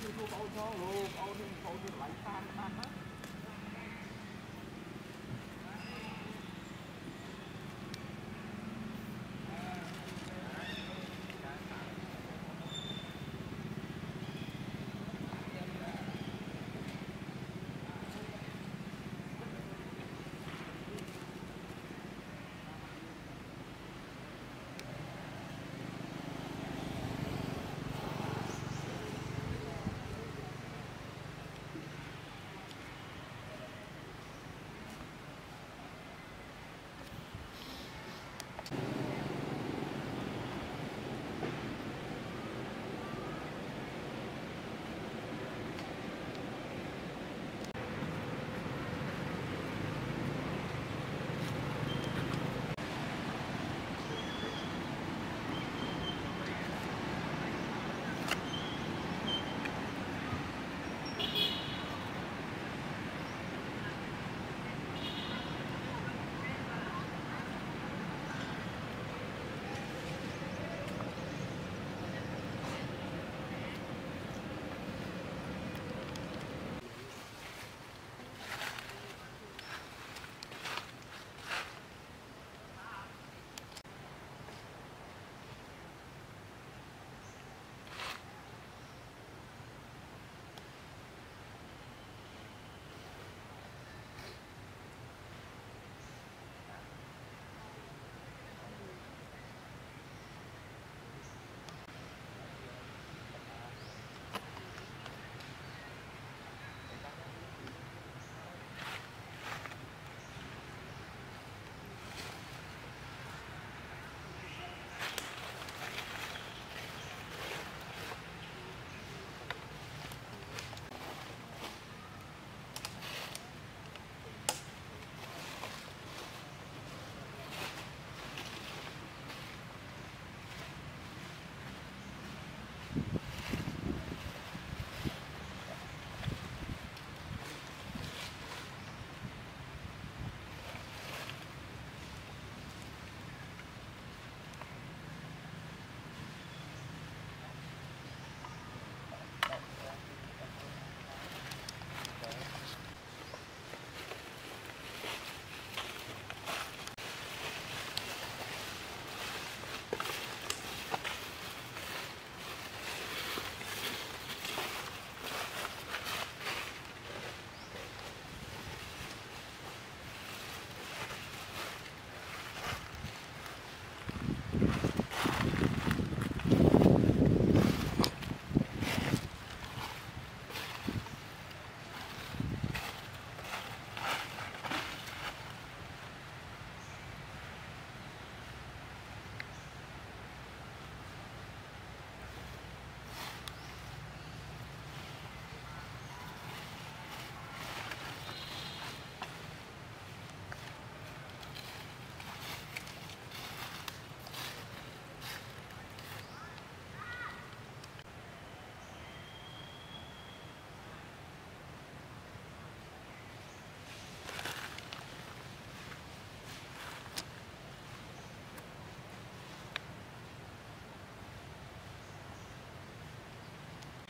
คุ包抄喽，包进包进来，慢อโ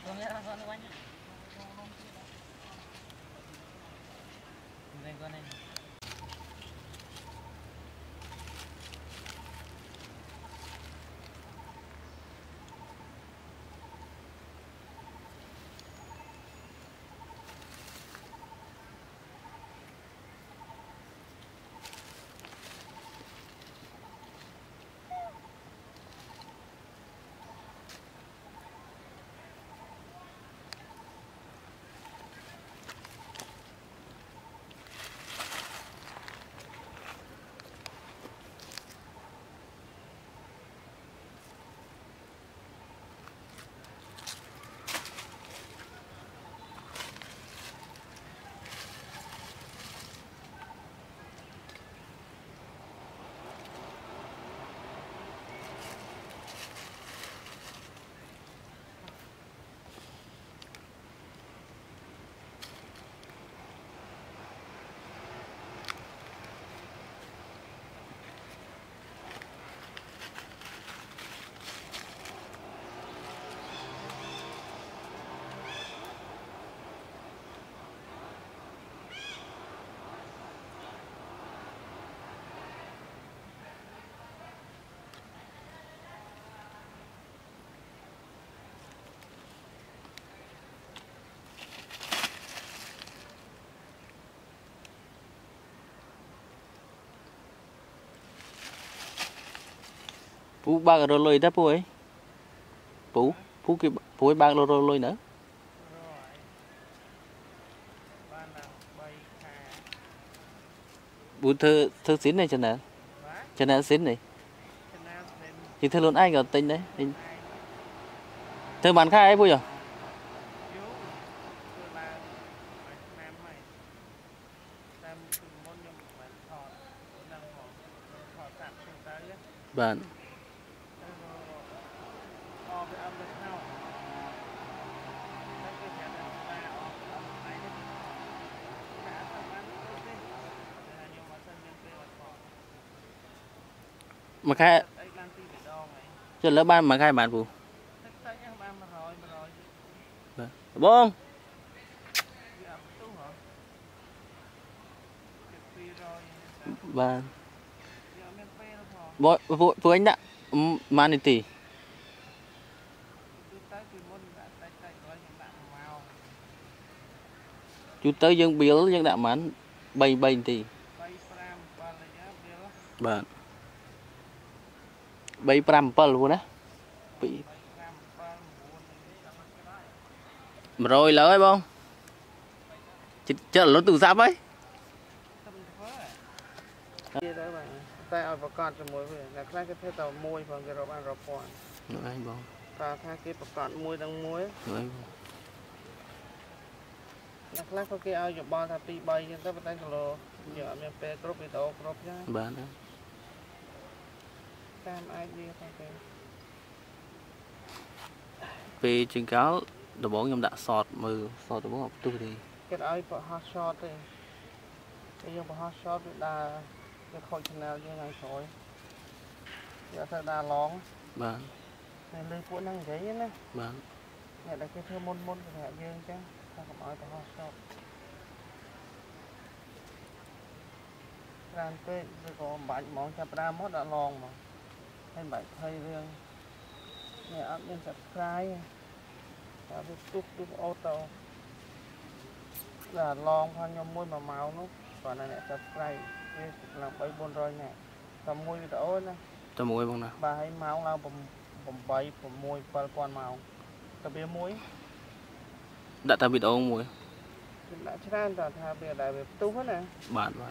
Gue ngerasa tuanya. Gue ngerasa tuanya. Phú ba rồi lôi đáp ấy. Phú, phú cái phú ấy ba rồi lôi nữa. Bố thơ thơ xín này chẳng nè. Chẳng nè xín này. thì thơ luôn ai cả tên đấy. Thơ bán khai ấy vui rồi, bạn Mà khai អីបានពីរដងហើយ cho lỡ ban mà khai bạn pú. ទឹកតិចហ្នឹងបាន100 100 Bông. វាអត់ផ្ទុះហ៎200 Bạn. វាអត់មានពេលផង Bố pú pú anh đã. Man thì tì. គឺទៅពីមុនដាក់តិចតិច rồi ខ្ញុំដាក់មក Chú tới dương biếu dương đã mán. Bay bay thì. 3 5 7ហូណា2 100លើហើយបងចិត្តចិត្តលុតទូរស័ព្ទហើយតែឲ្យប្រកាសជាមួយវាអ្នកខ្លះគេធ្វើតែមួយផងគេរាប់អានរាប់ពាន់នោះឯងបងតែថាគេប្រកាសមួយដល់មួយនោះឯងបងអ្នកខ្លះក៏គេឲ្យយោបល់ថា2 3អញ្ចឹងទៅប៉ុន្តែគីឡូយើងអត់មានពេលគ្រប់វីដេអូគ្រប់ចឹងបានហើយ តាមអាចវាផងគេ Vì chừng cáo đồ bóng nhầm đã sọt mừ sọt đồ bóng học tu thì គេឲ្យប្រហោះ short ទេតែយើងប្រហោះ short វាដើរវាខូច channel យើងថ្ងៃក្រោយយកទៅដើរ long bạn ហើយលើពួកហ្នឹងនិយាយណា bạn អ្នកដែលគេធ្វើមុនមុនសម្រាប់យើងអញ្ចឹងថាកុំឲ្យប្រហោះ short ច្រើនពេកឬក៏មិនបាច់ហ្មងចាប់ផ្ដើមមកដាក់ long មក ហើយមិនបាច់ភ័យរឿងអ្នកអត់មាន subscribe តែវាទុកទុកអូតូដល់ long ផងខ្ញុំមួយ1ម៉ោងនោះគាត់តែអ្នក subscribe វាឡើង3 400នាក់តែមួយវីដេអូណា cho mỗi bông nào បាទហើយម៉ោងឡើង8 6 7000ម៉ោងតែវាមួយ đã ta bị ống mùi ខ្ញុំដាក់ច្រើនតើថាវាដែលវាផ្ទុះហ្នឹងណា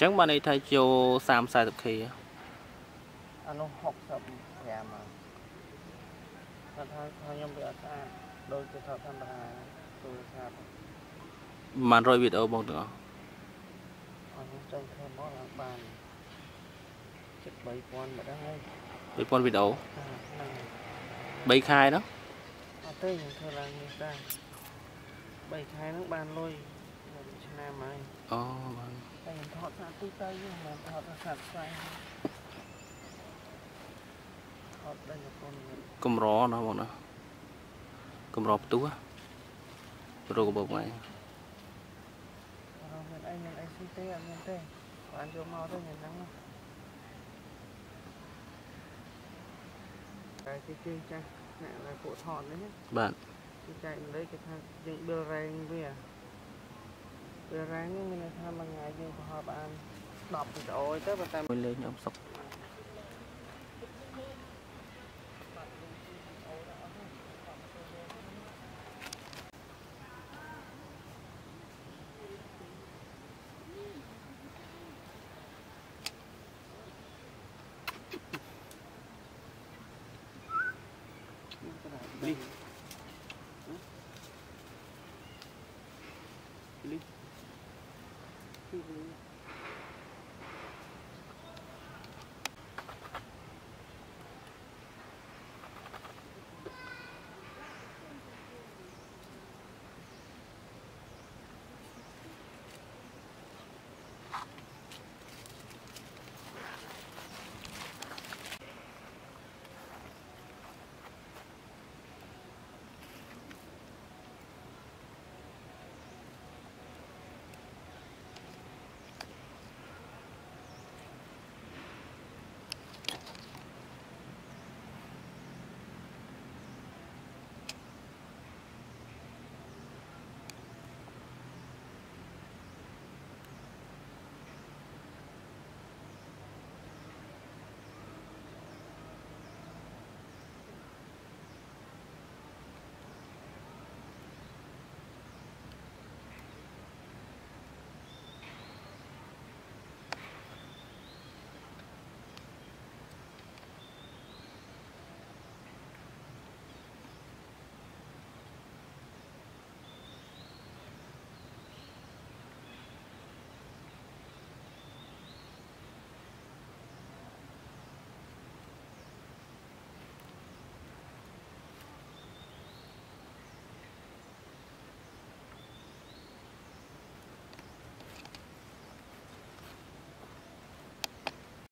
bạn bạn chẳng bạn ấy thay cho sam sai tập khi អានោះ65មកគាត់ថាខ្ញុំវាអត់ស្អាតដូចជាថតធម្មតាទូរស័ព្ទ màn rồi bị ống bông được không អត់ខ្ញុំចង់ធ្វើមកឡើងបានជិត3000ម្ដងហើយ bị con bị ống ហ្នឹង bay khai đó អត់ទេខ្ញុំធ្វើឡើងនេះដែរ3ខែហ្នឹងបានលុយមួយ ឆ្នាំហើយ ồ bạn តែខ្ញុំថតសាកទូទៅហ្នឹងមិនថតសាកស្វែងអត់ដេញទៅកូនវិញកម្រណាបងណាកម្រផ្ទុះណារកកបោកម៉ែអត់មានអីមានអីស៊ីទេអត់មានទេបានយកមកទៅយ៉ាងហ្នឹងតែគេជើងចាស់អ្នកដែលពួកថតនេះណាបាទគេចែកម្លេចគេថាយើងបឺរ៉េងវា បឺរ៉េងហ្នឹងមានន័យថាមួយថ្ងៃយើងប្រហែលបាន10វីដេអូទៅប៉ុន្តែមួយលេងអមសុក